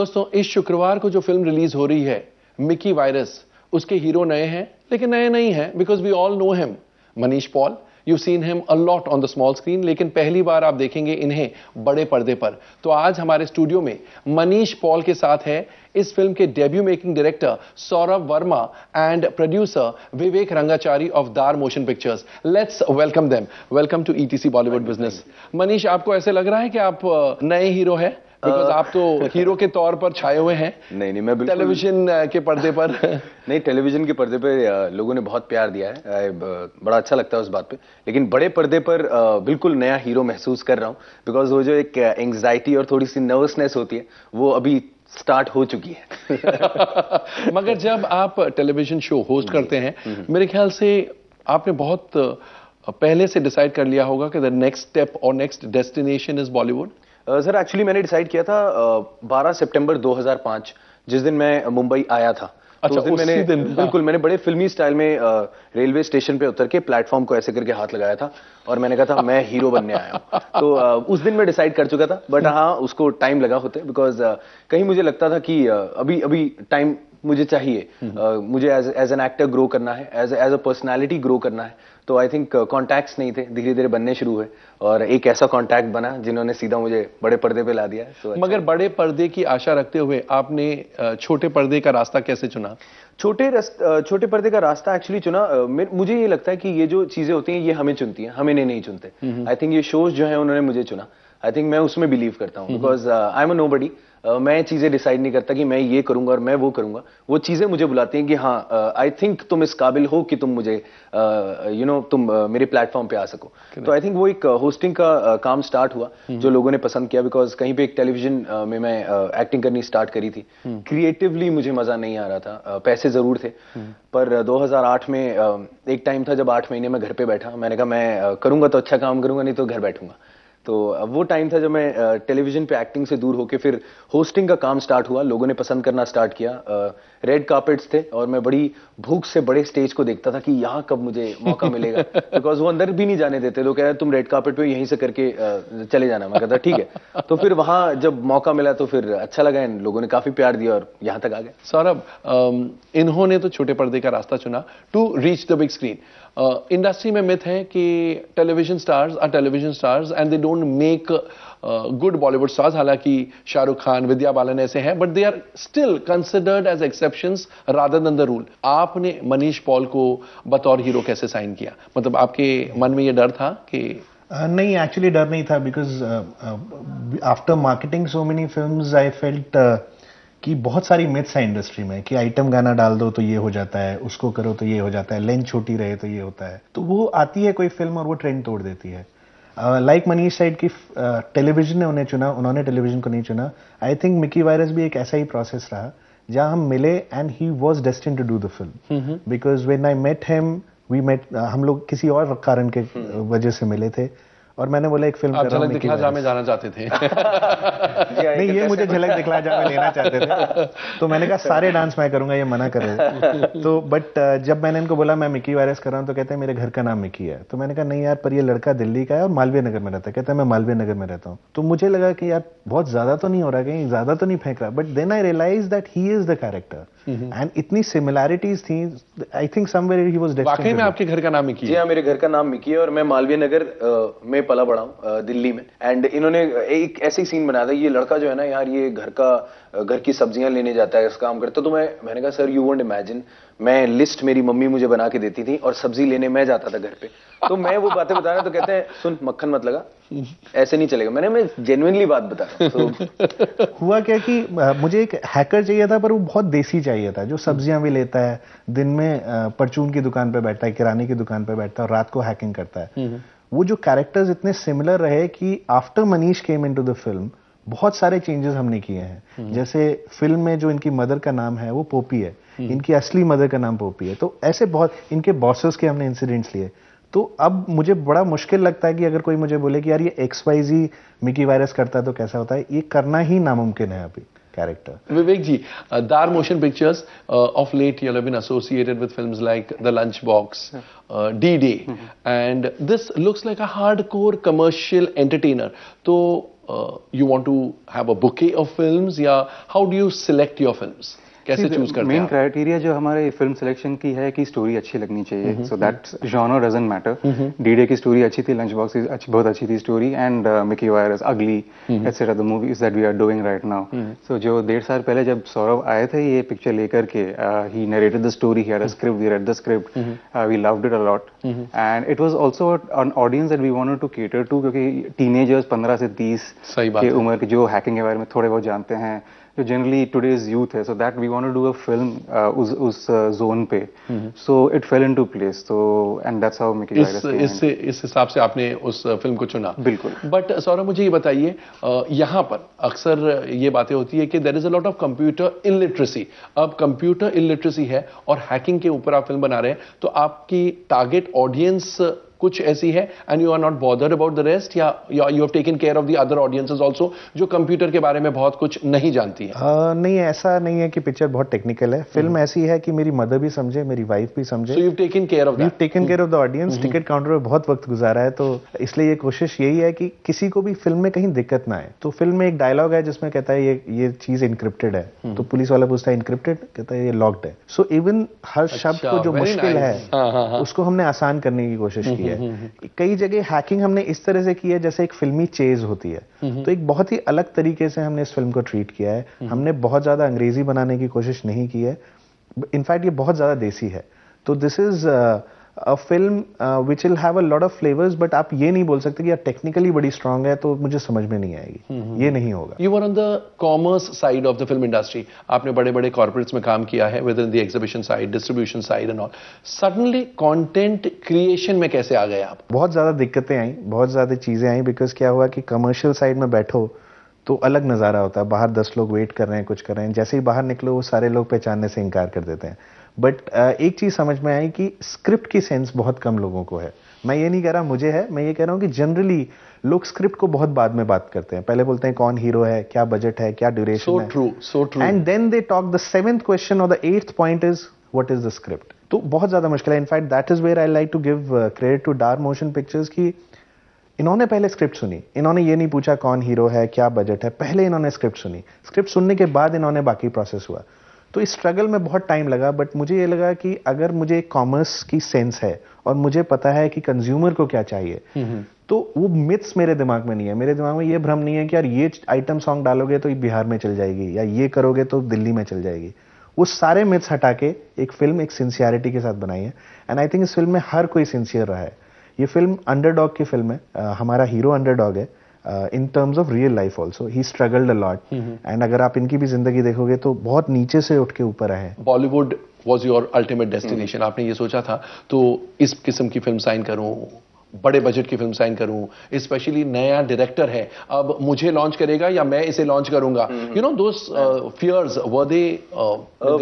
दोस्तों इस शुक्रवार को जो फ़िल्म रिलीज़ हो रही है मिकी वायरस उसके हीरो नए हैं लेकिन नए नहीं हैं because we all know him Manish Paul you seen him a lot on the small screen लेकिन पहली बार आप देखेंगे इन्हें बड़े पर्दे पर। तो आज हमारे स्टूडियो में मनीष पॉल के साथ है इस फ़िल्म के debut making director Saurabh Verma and producer Vivek Rangachari of Dar motion pictures let's welcome them welcome to ETC Bollywood business Manish आपको ऐसे लग रहा है कि आप नए हीरो हैं? बिकॉज़ आप तो हीरो के तौर पर छाए हुए हैं। नहीं नहीं मैं बिल्कुल टेलीविज़न के पर्दे पर। नहीं टेलीविज़न के पर्दे पे लोगों ने बहुत प्यार दिया है। बड़ा अच्छा लगता है उस बात पे। लेकिन बड़े पर्दे पर बिल्कुल नया हीरो महसूस कर रहा हूँ। बिकॉज़ वो जो एक एंग्जाइटी और थोड़ी सी नर्वसनेस होती है वो अभी स्टार्ट हो चुकी है। मगर जब आप टेलीविज़न शो होस्ट करते हैं हम्म। मेरे ख्याल से आपने बहुत पहले से डिसाइड कर लिया होगा कि द नेक्स्ट स्टेप और next destination is Bollywood sir actually मैंने डिसाइड किया था बारह सितंबर 2005 जिस दिन मैं मुंबई आया था। तो अच्छा, तो दिन मैंने दिन, हाँ। बिल्कुल मैंने बड़े फिल्मी स्टाइल में रेलवे स्टेशन पे उतर के प्लेटफॉर्म को ऐसे करके हाथ लगाया था और मैंने कहा था मैं हीरो बनने आया हूँ। तो आ, उस दिन मैं डिसाइड कर चुका था बट हाँ उसको टाइम लगा होते बिकॉज़ कहीं मुझे लगता था कि अभी अभी टाइम मुझे चाहिए। uh, मुझे as as an actor grow करना है as as a personality grow करना है। तो आई थिंक कॉन्टैक्ट्स नहीं थे धीरे धीरे बनने शुरू हुए। और एक ऐसा कॉन्टैक्ट बना जिन्होंने सीधा मुझे बड़े पर्दे पे ला दिया है तो मगर बड़े पर्दे की आशा रखते हुए आपने छोटे पर्दे का रास्ता कैसे चुना? छोटे छोटे पर्दे का रास्ता एक्चुअली चुना मुझे ये लगता है कि ये जो चीज़ें होती हैं ये हमें चुनती हैं हमें नहीं चुनते। आई थिंक ये शोज़ जो है उन्होंने मुझे चुना। आई थिंक मैं उसमें बिलीव करता हूँ because I am a nobody मैं चीज़ें डिसाइड नहीं करता कि मैं ये करूँगा और मैं वो करूँगा। वो चीज़ें मुझे बुलाती हैं कि हाँ आई थिंक तुम इस काबिल हो कि तुम मुझे यू नो तुम मेरे प्लेटफॉर्म पे आ सको। तो आई थिंक वो एक होस्टिंग का काम स्टार्ट हुआ हम्म। जो लोगों ने पसंद किया बिकॉज़ कहीं पे एक टेलीविज़न में मैं एक्टिंग करनी स्टार्ट करी थी। क्रिएटिवली हम्म। मुझे मज़ा नहीं आ रहा था। पैसे ज़रूर थे। हम्म। पर 2008 में एक टाइम था जब आठ महीने में घर पे बैठा। मैंने कहा मैं करूँगा तो अच्छा काम करूँगा नहीं तो घर बैठूँगा। तो वो टाइम था जब मैं टेलीविज़न पे एक्टिंग से दूर होके फिर होस्टिंग का काम स्टार्ट हुआ, लोगों ने पसंद करना स्टार्ट किया रेड कार्पेट्स थे और मैं बड़ी भूख से बड़े स्टेज को देखता था कि यहाँ कब मुझे मौका मिलेगा। बिकॉज़ वो अंदर भी नहीं जाने देते। लोग कह रहे तुम रेड कार्पेट पे यहीं से करके चले जाना। मैं कहता ठीक है। तो फिर वहाँ जब मौका मिला तो फिर अच्छा लगा इन लोगों ने काफ़ी प्यार दिया और यहाँ तक आ गए। सौरभ इन्होंने तो छोटे पर्दे का रास्ता चुना to reach the big screen industry में मिथ है कि television stars are television stars and they don't make good Bollywood stars हालाँकि शाहरुख खान, विद्या बालन ऐसे हैं but they are still considered as exception then the rule आपने मनीष पॉल को बतौर हीरो कैसे साइन किया? मतलब आपके मन में ये डर था कि नहीं एक्चुअली डर नहीं था because after marketing so many film I felt कि बहुत सारी मिथ्स है इंडस्ट्री में कि आइटम गाना डाल दो तो ये हो जाता है, उसको करो तो ये हो जाता है लेंथ छोटी रहे तो ये होता है। तो वो आती है कोई फ़िल्म और वो ट्रेंड तोड़ देती है। लाइक मनीष साइड की टेलीविज़न ने उन्हें चुना उन्होंने टेलीविज़न को नहीं चुना। आई थिंक मिकी वायरस भी एक ऐसा ही प्रोसेस रहा जहाँ हम मिले and he was destined to do the film because when I met him we met हम लोग किसी और कारण के हम्म। वजह से मिले थे। और मैंने बोला एक फ़िल्म झलक दिखला जा में जाना चाहते थे। नहीं ये मुझे झलक दिखला जा में लेना चाहते थे। तो मैंने कहा सारे डांस मैं करूँगा ये मना कर रहे तो बट जब मैंने इनको बोला मैं मिकी वायरस कर रहा हूँ तो कहते हैं मेरे घर का नाम मिकी है। तो मैंने कहा नहीं यार पर ये लड़का दिल्ली का है और मालवीय नगर में रहता है। कहता है मैं मालवीय नगर में रहता हूँ। तो मुझे लगा कि यार बहुत ज़्यादा तो नहीं हो रहा कहीं ज़्यादा तो नहीं फेंक रहा। But then I realise that he is the character and इतनी सिमिलैरिटीज थी I think somewhere he was वाकई में आपके घर का नाम मिकी है जी हाँ मेरे घर का नाम मिकी है और मैं मालवीय नगर में पला बड़ा हूँ दिल्ली में। एंड इन्होंने एक ऐसे ही सीन बनाया था ये लड़का जो है ना यार ये घर का घर की सब्ज़ियाँ लेने जाता है इस काम करता तो मैं मैंने कहा सर यू वोंट इमेजिन मैं लिस्ट मेरी मम्मी मुझे बना के देती थी और सब्ज़ी लेने मैं जाता था घर पे। तो मैं वो बातें बता रहा तो कहते हैं सुन मक्खन मत लगा ऐसे नहीं चलेगा। मैंने मैं जेनुइनली बात बता रहा तो हुआ क्या कि मुझे एक हैकर चाहिए था पर वो बहुत देसी चाहिए था जो सब्ज़ियाँ भी लेता है दिन में परचून की दुकान पर बैठता है किराने की दुकान पर बैठता है और रात को हैकिंग करता है। हम्म। वो जो कैरेक्टर्स इतने सिमिलर रहे कि after Manish came into the film बहुत सारे चेंजेस हमने किए हैं। हम्म। जैसे फ़िल्म में जो इनकी मदर का नाम है वो पोपी है। हम्म। इनकी असली मदर का नाम पोपी है। तो ऐसे बहुत इनके बॉसेस के हमने इंसिडेंट्स लिए। तो अब मुझे बड़ा मुश्किल लगता है कि अगर कोई मुझे बोले कि यार ये X Y Z Mickey virus करता है तो कैसा होता है? ये करना ही नामुमकिन है अभी। Character. Vivek ji, uh, Dar Motion Pictures uh, of late you have been associated with films like The Lunchbox, uh, D-Day, mm -hmm. and this looks like a hardcore commercial entertainer. तो you want to have a bouquet of films या how do you select your films कैसे choose करते हैं main criteria जो हमारे film selection की है कि स्टोरी अच्छी लगनी चाहिए। So that genre doesn't matter D-Day की स्टोरी अच्छी थी लंच बॉक्स अच्छी बहुत अच्छी थी स्टोरी एंड मिकी वायरस अगली etcetera the movies that we are doing right now so जो डेढ़ साल पहले जब सौरभ आए थे ये पिक्चर लेकर के he narrated the story he had a script we read the script we loved it a lot and it was also an audience that we wanted to cater to क्योंकि टीनेजर्स 15 से 30 सही की उम्र के जो hacking के बारे में थोड़े बहुत जानते हैं जो जनरली टुडेज यूथ है so that we want to do a film उस उस जोन पे. So it fell into place तो and that's how Mickey is is is हिसाब से आपने उस फ़िल्म को चुना। बिल्कुल। बट सौरभ मुझे ये बताइए यहाँ पर अक्सर ये बातें होती है कि there is a lot of computer illiteracy अब कंप्यूटर इलिटरेसी है और हैकिंग के ऊपर आप फ़िल्म बना रहे हैं तो आपकी टारगेट ऑडियंस कुछ ऐसी है and you are not bothered about the rest या you have taken care of the other audiences also जो कंप्यूटर के बारे में बहुत कुछ नहीं जानती है। uh, नहीं ऐसा नहीं है कि पिक्चर बहुत टेक्निकल है। Film mm-hmm. ऐसी है कि मेरी मदर भी समझे मेरी वाइफ भी समझे। So you taken care of that taken care of the audience ticket counter में बहुत वक्त गुजारा है तो इसलिए ये कोशिश यही है कि किसी को भी फ़िल्म में कहीं दिक्कत ना आए। तो फ़िल्म में एक डायलॉग है जिसमें कहता है ये ये चीज़ इंक्रिप्टेड है। mm-hmm. तो पुलिस वाला पूछता है इंक्रिप्टेड कहता है ये लॉक्ड है। सो इवन हर शब्द अच्छा, को जो मुश्किल है हाँ, हाँ, हाँ. उसको हमने आसान करने की कोशिश की है। कई जगह हैकिंग हमने इस तरह से की है जैसे एक फिल्मी चेज होती है। तो एक बहुत ही अलग तरीके से हमने इस फ़िल्म को ट्रीट किया है। हमने बहुत ज़्यादा अंग्रेज़ी बनाने की कोशिश नहीं की है। इनफैक्ट ये बहुत ज़्यादा देसी है। तो this is film which will have a lot of flavours but आप ये नहीं बोल सकते कि यार टेक्निकली बड़ी स्ट्रांग है तो मुझे समझ में नहीं आएगी। ये नहीं होगा। You were on the commerce side of the film industry आपने बड़े बड़े कॉर्पोरेट्स में काम किया है within the exhibition side distribution side and all suddenly content creation में कैसे आ गए आप? बहुत ज़्यादा दिक्कतें आई बहुत ज़्यादा चीज़ें आई बिकॉज़ क्या हुआ कि कमर्शियल साइड में बैठो तो अलग नज़ारा होता है। बाहर दस लोग वेट कर रहे हैं कुछ कर रहे हैं। जैसे ही बाहर निकलो वो सारे लोग पहचानने से इनकार कर देते हैं। बट uh, एक चीज़ समझ में आई कि स्क्रिप्ट की सेंस बहुत कम लोगों को है। मैं ये नहीं कह रहा मुझे है मैं ये कह रहा हूँ कि जनरली लोग स्क्रिप्ट को बहुत बाद में बात करते हैं। पहले बोलते हैं कौन हीरो है क्या बजट है क्या ड्यूरेशन so है। true so true. And then they talk the seventh question और the eighth point is what is the script तो बहुत ज़्यादा मुश्किल है। In fact that is where I like to give credit to Dar motion pictures की इन्होंने पहले script सुनी। इन्होंने ये नहीं पूछा कौन हीरो है क्या बजट है। पहले इन्होंने स्क्रिप्ट सुनी। स्क्रिप्ट सुनने के बाद इन्होंने बाकी प्रोसेस हुआ। तो इस स्ट्रगल में बहुत टाइम लगा बट मुझे ये लगा कि अगर मुझे कॉमर्स की सेंस है और मुझे पता है कि कंज्यूमर को क्या चाहिए तो वो मिथ्स मेरे दिमाग में नहीं है। मेरे दिमाग में ये भ्रम नहीं है कि यार ये आइटम सॉन्ग डालोगे तो ये बिहार में चल जाएगी या ये करोगे तो दिल्ली में चल जाएगी। वो सारे मिथ्स हटा के एक फ़िल्म एक सिंसियरिटी के साथ बनाई है। एंड आई थिंक इस फ़िल्म में हर कोई सिंसियर रहा है। ये फ़िल्म अंडरडॉग की फ़िल्म है। uh, हमारा हीरो अंडरडॉग है। In terms of real life also he struggled a lot and अगर आप इनकी भी ज़िंदगी देखोगे तो बहुत नीचे से उठ के ऊपर आए हैं Bollywood was your ultimate destination आपने ये सोचा था तो इस किस्म की फ़िल्म साइन करूँ बड़े बजट की फ़िल्म साइन करूँ स्पेशली नया डायरेक्टर है। अब मुझे लॉन्च करेगा या मैं इसे लॉन्च करूँगा? You know those fears were they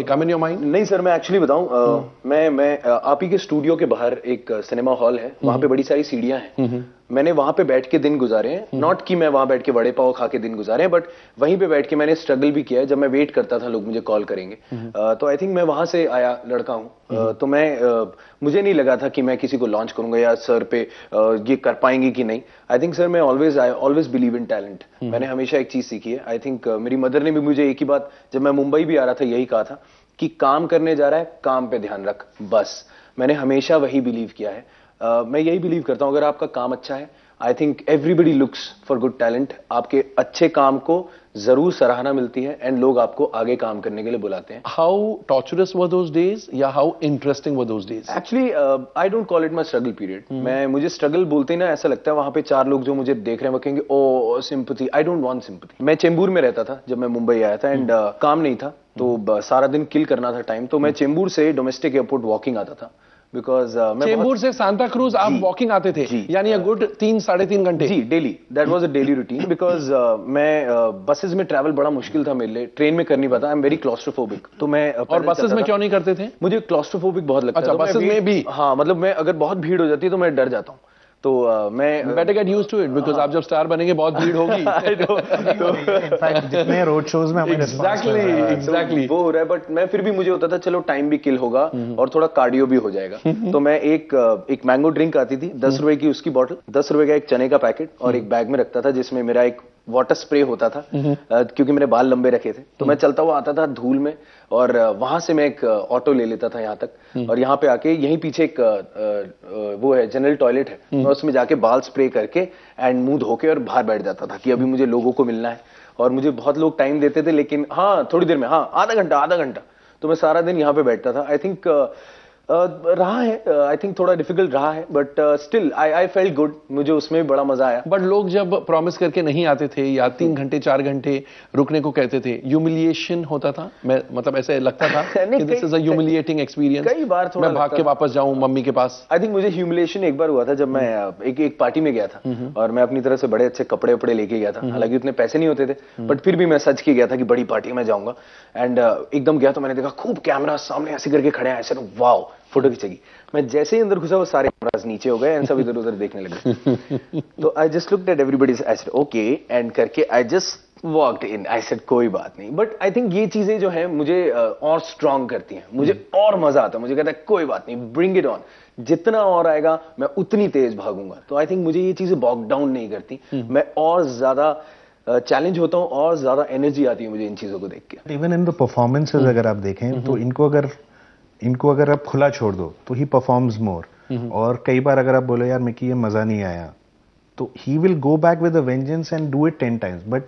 come in your mind नहीं सर मैं एक्चुअली बताऊँ मैं मैं आप ही के स्टूडियो के बाहर एक सिनेमा हॉल है। वहाँ पे बड़ी सारी सीढ़ियाँ हैं। मैंने वहाँ पे बैठ के दिन गुजारे हैं। नॉट कि मैं वहाँ बैठ के बड़े पाव खा के दिन गुजारे हैं बट वहीं पे बैठ के मैंने स्ट्रगल भी किया है जब मैं वेट करता था लोग मुझे कॉल करेंगे। uh, तो आई थिंक मैं वहाँ से आया लड़का हूँ। uh, तो मैं uh, मुझे नहीं लगा था कि मैं किसी को लॉन्च करूँगा या सर पे ये कर पाएँगे कि नहीं। आई थिंक सर मैं always I always believe in talent मैंने हमेशा एक चीज़ सीखी है। आई थिंक मेरी मदर ने भी मुझे एक ही बात जब मैं मुंबई भी आ रहा था यही कहा था कि काम करने जा रहा है काम पे ध्यान रख बस। मैंने हमेशा वही बिलीव किया है। Uh, मैं यही बिलीव करता हूँ अगर आपका काम अच्छा है I think everybody looks for good talent आपके अच्छे काम को ज़रूर सराहना मिलती है एंड लोग आपको आगे काम करने के लिए बुलाते हैं। How torturous were those days या how interesting were those days actually I don't call it my struggle period मैं मुझे स्ट्रगल बोलते ही ना ऐसा लगता है वहाँ पे चार लोग जो मुझे देख रहे हैं वो कहेंगे ओ sympathy I don't want sympathy मैं चेंबूर में रहता था जब मैं मुंबई आया था एंड uh, काम नहीं था तो uh, सारा दिन किल करना था टाइम तो मैं चेंबूर से डोमेस्टिक एयरपोर्ट वॉकिंग आता था। बिकॉज़ uh, चेंबूर से सांता क्रूज आप वॉकिंग आते थे यानी गुड तीन साढ़े तीन घंटे। जी daily that was a daily routine because मैं बसेस uh, में ट्रैवल बड़ा मुश्किल था मेरे लिए। ट्रेन में कर नहीं पाता आई एम वेरी क्लॉस्ट्रोफोबिक तो मैं uh, और बसेस में क्यों नहीं करते थे? मुझे क्लॉस्ट्रोफोबिक बहुत लगता अच्छा, है बसेस में भी। हाँ मतलब मैं अगर बहुत भीड़ हो जाती है तो मैं डर जाता हूँ। तो uh, मैं better get used to it because आप जब स्टार बनेंगे बहुत भीड़ होगी। इनफैक्ट जितने रोड शोज़ में हमें एग्जैक्टली एग्जैक्टली वो हो रहा है बट मैं फिर भी मुझे होता था चलो टाइम भी किल होगा और थोड़ा कार्डियो भी हो जाएगा। तो मैं एक एक मैंगो ड्रिंक आती थी दस रुपए की उसकी बॉटल दस रुपए का एक चने का पैकेट और एक बैग में रखता था जिसमें मेरा एक वाटर स्प्रे होता था क्योंकि मेरे बाल लंबे रखे थे। तो मैं चलता हुआ आता था धूल में और वहाँ से मैं एक ऑटो ले लेता था यहाँ तक। और यहाँ पे आके यहीं पीछे एक वो है जनरल टॉयलेट है। मैं उसमें जाके बाल स्प्रे करके एंड मुँह धो के और बाहर बैठ जाता था कि अभी मुझे लोगों को मिलना है। और मुझे बहुत लोग टाइम देते थे लेकिन हाँ थोड़ी देर में हाँ आधा घंटा आधा घंटा। तो मैं सारा दिन यहाँ पे बैठता था। आई थिंक रहा है आई थिंक थोड़ा डिफ़िकल्ट रहा है but still I I felt good मुझे उसमें भी बड़ा मज़ा आया। बट लोग जब प्रॉमिस करके नहीं आते थे या तीन घंटे चार घंटे रुकने को कहते थे ह्यूमिलिएशन होता था। मैं मतलब ऐसे लगता था कि दिस इज़ ह्यूमिलिएटिंग एक्सपीरियंस कई बार थोड़ा मैं भाग के वापस जाऊँ मम्मी के पास। आई थिंक मुझे ह्यूमिलेशन एक बार हुआ था जब मैं एक एक पार्टी में गया था। और मैं अपनी तरफ़ से बड़े अच्छे कपड़े वपड़े लेके गया था। हालाँकि उतने पैसे नहीं होते थे बट फिर भी मैं सच के गया था कि बड़ी पार्टी में जाऊँगा। एंड एकदम गया तो मैंने देखा खूब कैमरा सामने ऐसे करके खड़े हैं। ऐसे वाओ फ़ोटो खींचेगी। मैं जैसे ही अंदर घुसा वो सारे कैमरास नीचे हो गए एंड सब इधर उधर देखने लगे। तो I just look at everybody I said okay and करके I just walked in I said कोई बात नहीं. बट आई थिंक ये चीज़ें जो है मुझे और स्ट्रांग करती हैं। मुझे और मज़ा आता है। मुझे कहता है कोई बात नहीं ब्रिंग इट ऑन जितना और आएगा मैं उतनी तेज भागूँगा। तो आई थिंक मुझे ये चीज़ें बॉक डाउन नहीं करती। मैं और ज़्यादा चैलेंज होता हूँ और ज़्यादा एनर्जी आती है मुझे इन चीज़ों को देख के। इवन इन द परफॉर्मेंसेज अगर आप देखें तो इनको अगर इनको अगर आप खुला छोड़ दो तो ही परफॉर्म्स मोर और कई बार अगर आप बोलो यार मिकी ये मज़ा नहीं आया तो he will go back with vengeance and do it ten times but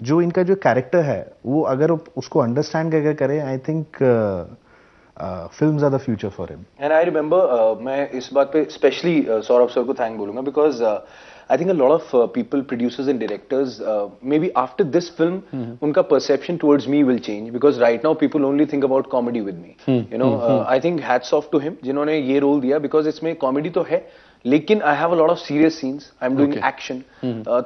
जो इनका जो कैरेक्टर है वो अगर उसको अंडरस्टैंड करके करें I think film are the future for him and I remember मैं इस बात पे स्पेशली सौरभ सर को थैंक बोलूँगा because I think a lot of people producers and directors maybe after this film उनका perception towards me will change because right now people only think about comedy with me you know I think hats off to him जिन्होंने ये role दिया because इसमें comedy तो है लेकिन I have a lot of serious scenes I am doing action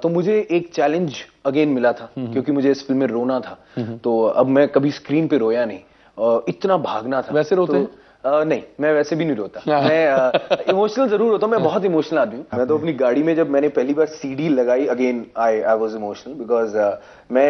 तो मुझे एक चैलेंज अगेन मिला था hmm. क्योंकि मुझे इस फ़िल्म में रोना था। Hmm. तो अब मैं कभी स्क्रीन पे रोया नहीं। अ, इतना भागना था। वैसे रोते तो, अ, नहीं मैं वैसे भी नहीं रोता। मैं इमोशनल ज़रूर होता हूँ मैं बहुत इमोशनल आदमी हूँ। मैं तो अपनी गाड़ी में जब मैंने पहली बार सीडी लगाई again I I was emotional because मैं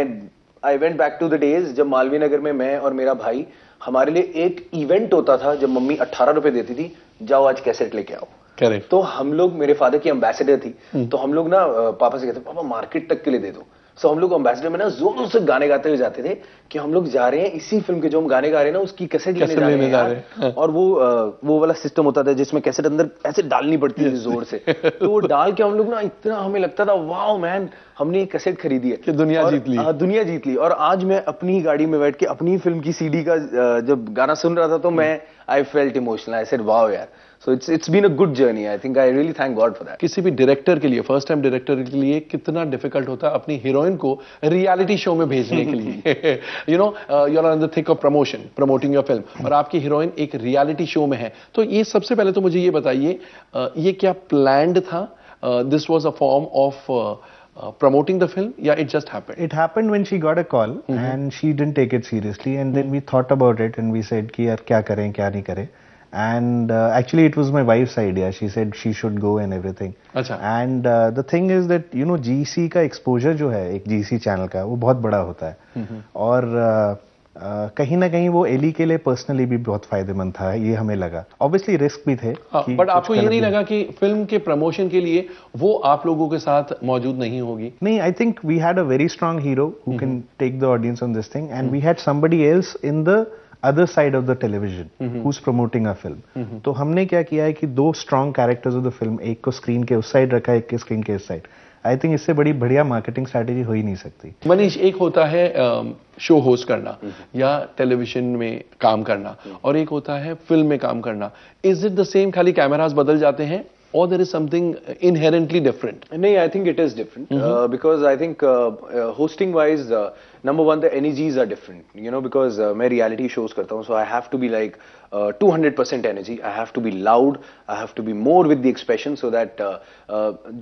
I went back to the days जब मालवीय नगर में मैं और मेरा भाई हमारे लिए एक इवेंट होता था जब मम्मी अट्ठारह रुपए देती थी जाओ आज कैसेट लेके आओ। करेक्ट तो हम लोग मेरे फादर की एम्बेसडर थी तो हम लोग ना पापा से कहते पापा मार्केट तक के लिए दे दो। सो हम लोग एम्बेसडर में ना ज़ोर ज़ोर से गाने गाते हुए जाते थे कि हम लोग जा रहे हैं इसी फ़िल्म के जो हम गाने गा रहे हैं ना उसकी कैसेट लेने जा रहे हैं हैं। और वो वो वाला सिस्टम होता था जिसमें कैसेट अंदर ऐसे डालनी पड़ती थी ज़ोर से। तो वो डाल के हम लोग ना इतना हमें लगता था वाओ मैन हमने ये कैसेट खरीदी है। कि दुनिया जीत ली। हाँ, दुनिया जीत ली। और आज मैं अपनी ही गाड़ी में बैठ के अपनी फ़िल्म की सीडी का जब गाना सुन रहा था तो मैं I felt emotional I said wow यार। So it's it's been a good journey I think I really thank God for that किसी भी डायरेक्टर के लिए फ़र्स्ट टाइम डायरेक्टर के लिए कितना डिफ़िकल्ट होता है अपनी हीरोइन को रियलिटी शो में भेजने के लिए। You know you are on the thick of promotion promoting your film और आपकी हीरोइन एक रियलिटी शो में है। तो ये सबसे पहले तो मुझे ये बताइए uh, ये क्या प्लैंड था? This was a form of promoting the film yeah it just happened? It happened when she got a call and she didn't take it seriously and then we thought about it and we said कि यार क्या करें क्या नहीं करें। And uh, actually it was my wife's idea she said she should go and everything अच्छा and uh, the thing is that you know GC का exposure जो है एक GC चैनल का वो बहुत बड़ा होता है और uh, uh, कहीं ना कहीं वो एली के लिए पर्सनली भी बहुत फ़ायदेमंद था ये हमें लगा ऑब्वियसली रिस्क भी थे बट आपको ये नहीं लगा कि फ़िल्म के प्रमोशन के लिए वो आप लोगों के साथ मौजूद नहीं होगी No, I think we had a very strong hero who can take the audience on this thing, and we had somebody else in the other side of the television who's promoting a film तो हमने क्या किया है कि दो strong characters of the film एक को screen के उस साइड रखा, है एक के स्क्रीन के इस साइड आई थिंक इससे बड़ी बढ़िया मार्केटिंग स्ट्रैटेजी हो ही नहीं सकती. मनीष एक होता है शो होस्ट करना या टेलीविज़न में काम करना और एक होता है फ़िल्म में काम करना. इज़ इट द सेम खाली कैमराज बदल जाते हैं और there is something inherently different नहीं I think it is different because I think hosting number one the energies are different you know because मैं रियलिटी शोज़ करता हूँ so I have to be like two hundred percent energy I have to be loud I have to be more with the expression so that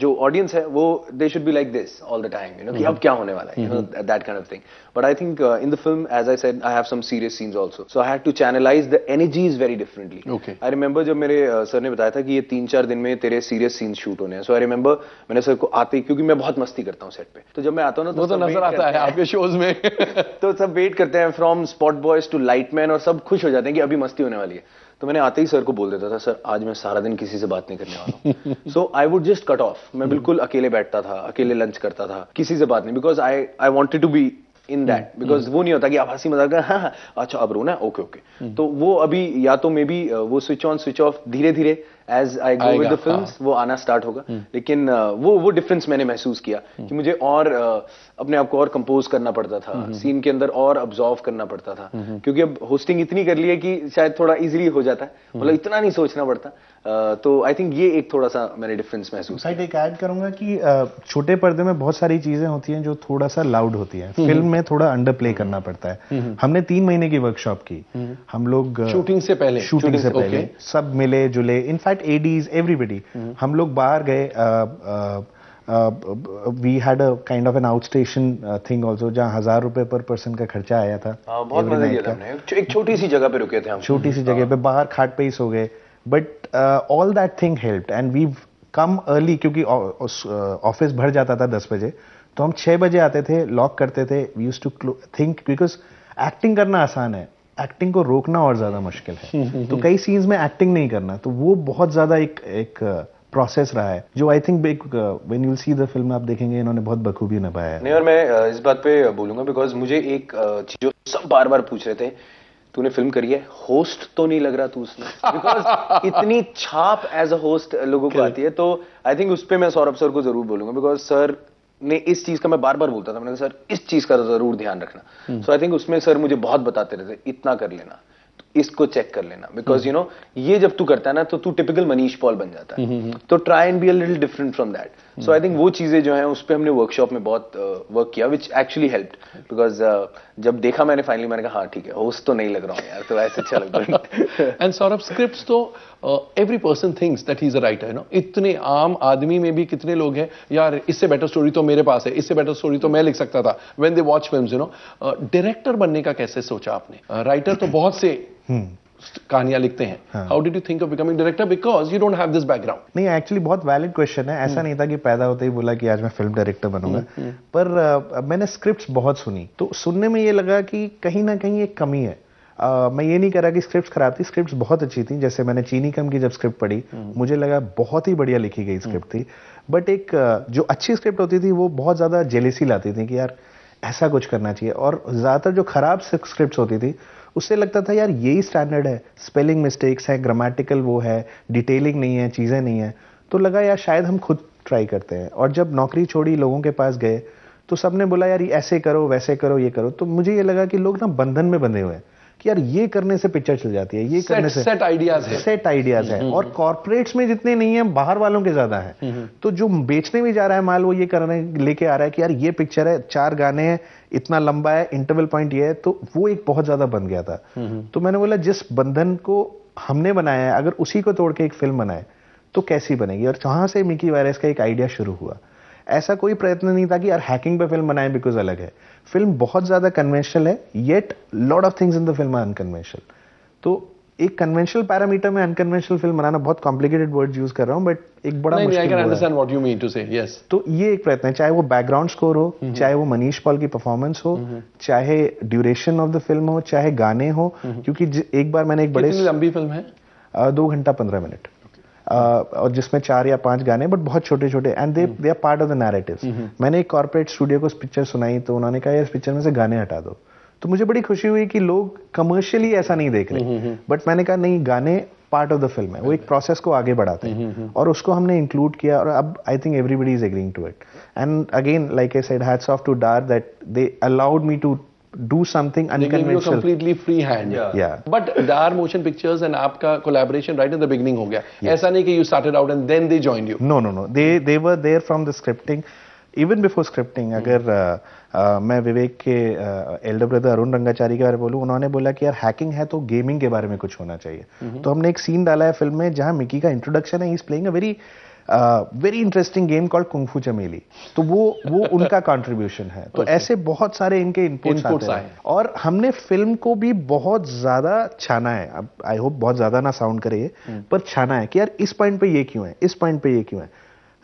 जो audience है वो they should be like this all the time you know कि अब क्या होने वाला है that kind of thing but I think in the film as I said I have some serious scenes also so I had to channelize the energies very differently Okay. I remember जब मेरे sir ने बताया था कि ये तीन चार दिन में तेरे सीरियस सीन्स शूट होने हैं सो आई रिमेंबर मैंने सर को आते क्योंकि मैं बहुत मस्ती करता हूँ सेट पे। तो जब मैं आता हूँ ना वो तो नज़र आता है आपके shows में में तो सब वेट करते हैं from spot boys to lightman और सब खुश हो जाते हैं कि अभी मस्ती होने वाली है। तो मैंने आते ही सर को बोल देता था सर आज मैं सारा दिन किसी से बात नहीं करने वाला हूँ। So I would just cut off मैं बिल्कुल अकेले बैठता था अकेले लंच करता था किसी से बात नहीं। Because I I wanted to be in that because वो नहीं होता कि आप हँसी मज़ाक कर हाँ हाँ अच्छा अब रोना है ओके ओके। तो वो अभी या तो maybe switch on switch off of धीरे धीरे as I go with the film वो आना स्टार्ट होगा। लेकिन uh, वो वो डिफरेंस मैंने महसूस किया कि मुझे और अपने आप को और कंपोज करना पड़ता था। सीन के अंदर और ऑब्जॉर्व करना पड़ता था। क्योंकि अब होस्टिंग इतनी कर ली है कि शायद थोड़ा इजिली हो जाता है। मतलब इतना नहीं सोचना पड़ता। तो आई थिंक ये एक थोड़ा सा मैंने डिफरेंस महसूस साइड एक ऐड करूँगा कि छोटे पर्दे में बहुत सारी चीज़ें होती हैं जो थोड़ा सा लाउड होती हैं। फ़िल्म में थोड़ा अंडर प्ले करना पड़ता है। हमने तीन महीने की वर्कशॉप की। हम लोग शूटिंग से पहले। शूटिंग से पहले। सब मिले जुले। इनफैक्ट एडीज एवरीबडी हम लोग बाहर गए we had a kind of an outstation thing also जहाँ हज़ार रुपए पर पर्सन का खर्चा आया था हाँ, बहुत मज़ा किया हमने एक- एक छोटी सी जगह पे रुके थे हम। छोटी सी जगह पे बाहर खाट पे ही सो गए। But all that thing help and we come early क्योंकि ऑफ़िस भर जाता था दस बजे। तो हम छह बजे आते थे लॉक करते थे। We use to think because acting करना आसान है। एक्टिंग को रोकना और ज़्यादा मुश्किल है। तो कई सीन्स में एक्टिंग नहीं करना। तो वो बहुत ज़्यादा एक एक प्रोसेस रहा है। जो I think when you see the film आप देखेंगे इन्होंने बहुत बखूबी निभाया है। नहीं और मैं इस बात पे बोलूँगा बिकॉज़ मुझे एक चीज़ जो सब बार बार पूछ रहे थे तूने फ़िल्म करी है? होस्ट तो नहीं लग रहा तू उसमें। बिकॉज़ इतनी छाप एज अ होस्ट लोगों को आती है तो आई थिंक उस पर मैं सौरभ सर को ज़रूर बोलूँगा बिकॉज़ सर ने इस चीज़ का मैं बार बार बोलता था मैंने कहा सर इस चीज़ का ज़रूर ध्यान रखना। सो आई थिंक उसमें सर मुझे बहुत बताते रहते इतना कर लेना। तो इसको चेक कर लेना। बिकॉज़ यू नो ये जब तू करता है ना तो तू टिपिकल मनीष पॉल बन जाता है। तो try and be a little different from that so I think वो चीज़ें जो हैं उस पर हमने वर्कशॉप में बहुत वर्क uh, किया विच एक्चुअली हेल्प बिकॉज़ जब देखा मैंने फाइनली मैंने कहा हाँ ठीक है होस्ट तो नहीं लग रहा हूँ यार तो ऐसे अच्छा लग रहा एंड सौरभ स्क्रिप्ट तो every person things that is a writer no इतने आम आदमी में भी कितने लोग हैं यार इससे बेटर स्टोरी तो मेरे पास है इससे बेटर स्टोरी तो मैं लिख सकता था। When they watch films you know director बनने का कैसे सोचा आपने? राइटर uh, तो बहुत से कहानियाँ लिखते हैं। How did you think of becoming director because you don't have this background नहीं एक्चुअली बहुत वैलिड क्वेश्चन है। ऐसा नहीं था कि पैदा होते ही बोला कि आज मैं फ़िल्म डायरेक्टर बनूँगा। पर अ, मैंने स्क्रिप्ट्स बहुत सुनी। तो सुनने में ये लगा कि कहीं ना कहीं एक कमी है। अ, मैं ये नहीं कह रहा कि स्क्रिप्ट्स खराब थी। स्क्रिप्ट्स बहुत अच्छी थी। जैसे मैंने चीनी कम की जब स्क्रिप्ट पढ़ी मुझे लगा बहुत ही बढ़िया लिखी गई स्क्रिप्ट थी। बट एक जो अच्छी स्क्रिप्ट होती थी वो बहुत ज़्यादा जेलेसी लाती थी कि यार ऐसा कुछ करना चाहिए। और ज़्यादातर जो खराब स्क्रिप्ट होती थी उससे लगता था, यार, यही स्टैंडर्ड है। स्पेलिंग मिस्टेक्स है ग्रामेटिकल वो है डिटेलिंग नहीं है, चीज़ें नहीं है। तो लगा, यार, शायद हम खुद ट्राई करते हैं। और जब नौकरी छोड़ी, लोगों के पास गए तो सबने बोला, यार ऐसे करो, वैसे करो, ये करो। तो मुझे ये लगा कि लोग ना बंधन में बंधे हुए हैं। कि यार ये करने से पिक्चर चल जाती है ये set, करने से सेट आइडियाज़ है। सेट आइडियाज़ है। और कॉर्पोरेट्स में जितने नहीं है बाहर वालों के ज़्यादा है। तो जो बेचने भी जा रहा है माल वो ये करने लेके आ रहा है कि यार ये पिक्चर है चार गाने हैं इतना लंबा है इंटरवल पॉइंट ये है तो वो एक बहुत ज़्यादा बन गया था। तो मैंने बोला जिस बंधन को हमने बनाया है अगर उसी को तोड़ के एक फ़िल्म बनाए तो कैसी बनेगी? और वहाँ से मिकी वायरस का एक आइडिया शुरू हुआ। ऐसा कोई प्रयत्न नहीं था कि यार हैकिंग पे फ़िल्म बनाएँ बिकॉज़ अलग है। फ़िल्म बहुत ज़्यादा कन्वेंशनल है yet lot of things in the film are unconventional तो एक कन्वेंशनल पैरामीटर में अनकन्वेंशनल फ़िल्म बनाना बहुत कॉम्प्लिकेटेड वर्ड यूज़ कर रहा हूँ बट एक बड़ा आई मुश्किल कैन हुआ। Understand what you mean to say yes तो ये एक प्रयत्न है चाहे वो बैकग्राउंड स्कोर हो चाहे वो मनीष पॉल की परफॉर्मेंस हो चाहे ड्यूरेशन ऑफ़ द फ़िल्म हो चाहे गाने हो क्योंकि एक बार मैंने एक बड़े लंबी फ़िल्म है? दो घंटा पंद्रह मिनट। और जिसमें चार या पाँच गाने बट बहुत छोटे छोटे and they they are part of the narrative मैंने एक कॉर्पोरेट स्टूडियो को पिक्चर सुनाई तो उन्होंने कहा इस पिक्चर में से गाने हटा दो। तो मुझे बड़ी खुशी हुई कि लोग कमर्शियली ऐसा नहीं देख रहे। बट मैंने कहा नहीं गाने पार्ट ऑफ़ द फ़िल्म है। वो एक प्रोसेस को आगे बढ़ाते हैं। और उसको हमने इंक्लूड किया और अब I think everybody is agreeing to it and again like I said hats off to Dar that they allowed me to do something They give you completely free hand. Yeah. yeah. But Dar Motion Pictures and आपका collaboration right in the beginning हो गया. ऐसा नहीं कि you started out and then they joined you. No, no, no. They they were there from the scripting. Even before scripting, अगर uh, uh, मैं विवेक के Elder brother Arun Rangachari के बारे में बोलूँ उन्होंने बोला कि यार हैकिंग है तो गेमिंग के बारे में कुछ होना चाहिए तो हमने एक सीन डाला है फ़िल्म में जहाँ मिकी का इंट्रोडक्शन है is playing a very very interesting game called kung fu Chameli तो वो वो उनका कंट्रीब्यूशन है। तो ऐसे बहुत सारे इनके इनपुट्स आते आए। हैं। और हमने फ़िल्म को भी बहुत ज़्यादा छाना है। अब आई होप बहुत ज़्यादा ना साउंड करे ये पर छाना है कि यार इस पॉइंट पे ये क्यों है? इस पॉइंट पे ये क्यों है?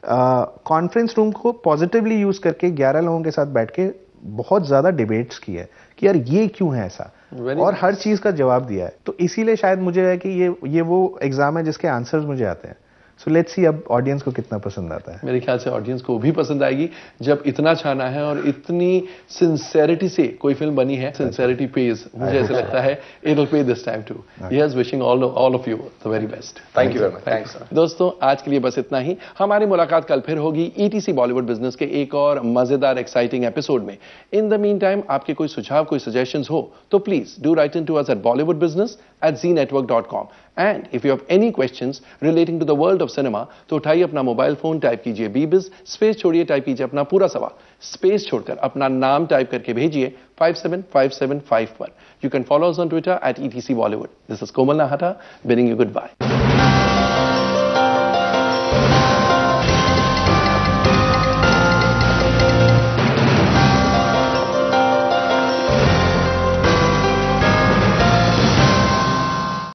कॉन्फ्रेंस रूम को पॉजिटिवली यूज़ करके 11 लोगों के साथ बैठ के बहुत ज़्यादा डिबेट्स की है कि यार ये क्यों है ऐसा? Very और nice. हर चीज़ का जवाब दिया है। तो इसीलिए शायद मुझे है कि ये ये वो एग्ज़ाम है जिसके आंसर्स मुझे आते हैं। सो लेट्स सी अब ऑडियंस को कितना पसंद आता है। मेरे ख्याल से ऑडियंस को भी पसंद आएगी जब इतना छाना है और इतनी सिंसेरिटी से कोई फ़िल्म बनी है सिंसेरिटी पेज मुझे ऐसा लगता है it will pay this time too yes wishing all all of you the very best thank you very much thanks दोस्तों आज के लिए बस इतना ही। हमारी मुलाकात कल फिर होगी ईटीसी बॉलीवुड बिज़नेस के एक और मज़ेदार एक्साइटिंग एपिसोड में। इन द मीन टाइम आपके कोई सुझाव कोई सजेशंस हो तो please do write in to us at Bollywood business at znetwork.com. And if you have any questions relating to the world of cinema, तो उठाइए अपना मोबाइल फ़ोन टाइप कीजिए बीबिज स्पेस छोड़िए टाइप कीजिए अपना पूरा सवाल स्पेस छोड़कर अपना नाम टाइप करके भेजिए 57575 पर you can follow on at ETC Bollywood this is Komal Nahta bidding you good bye